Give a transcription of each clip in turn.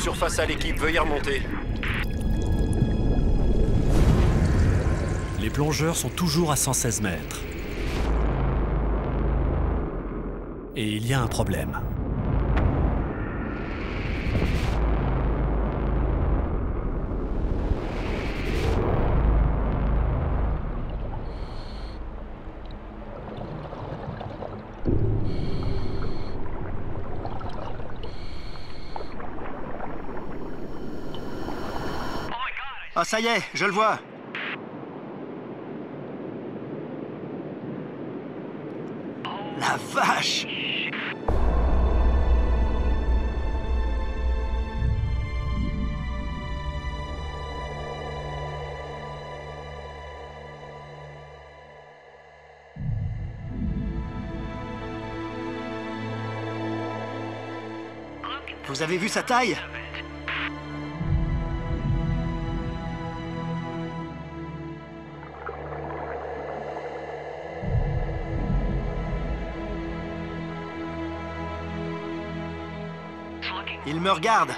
Surface à l'équipe, veuillez remonter. Les plongeurs sont toujours à 116 mètres. Et il y a un problème. Ah, ça y est, je le vois. La vache Vous avez vu sa taille? Il me regarde.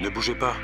Ne bougez pas.